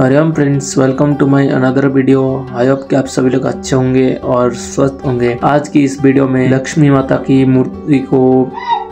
Hari Om friends welcome to my another video I hope कि आप सभी लोग अच्छे होंगे और स्वस्थ होंगे। आज की इस वीडियो में लक्ष्मी माता की मूर्ति को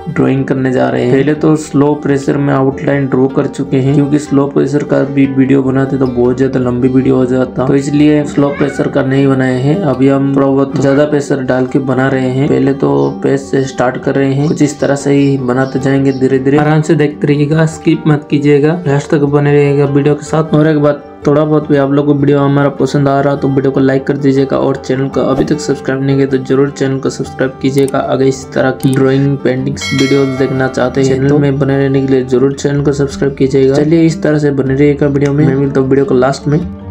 ड्राइंग करने जा रहे हैं। पहले तो स्लो प्रेशर में आउटलाइन ड्रॉ कर चुके हैं, क्योंकि स्लो प्रेशर का भी वीडियो बनाते तो बहुत ज़्यादा लंबी वीडियो हो जाता। तो इसलिए स्लो प्रेशर का नहीं बनाए हैं। अभी हम थोड़ा बहुत ज़्यादा प्रेशर डाल के बना रहे हैं। पहले तो पेज से स्टार्ट कर रहे हैं। कुछ इस तरह से ही बनाते जाएँगे धीरे धीरे आराम से देखते रहिएगा स्किप मत कीजिएगा। लास्ट तक बने रहिएगा वीडियो के साथ। और एक बात थोड़ा बहुत भी आप लोग को वीडियो हमारा पसंद आ रहा तो वीडियो को लाइक कर दीजिएगा और चैनल को अभी तक सब्सक्राइब नहीं किया तो ज़रूर चैनल को सब्सक्राइब कीजिएगा। अगर इस तरह की ड्राइंग पेंटिंग्स वीडियो देखना चाहते हैं तो में बने रहने के लिए ज़रूर चैनल को सब्सक्राइब कीजिएगा। चलिए इस तरह से बने रहिएगा वीडियो में। मिलता हूँ वीडियो को लास्ट में।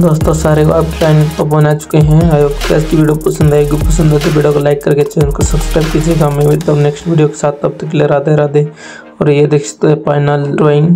दोस्तों, सारे आप टाइम तो बना चुके हैं। आई होप आज की वीडियो पसंद आएगी, पसंद है तो वीडियो को लाइक करके चैनल को सब्सक्राइब कीजिएगा। मैं मिलता हूँ नेक्स्ट वीडियो के साथ। तब तक के लिए राधे राधे और ये देख सकते हैं फाइनल ड्राइंग